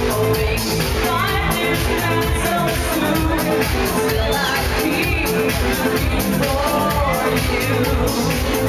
Will I be for you?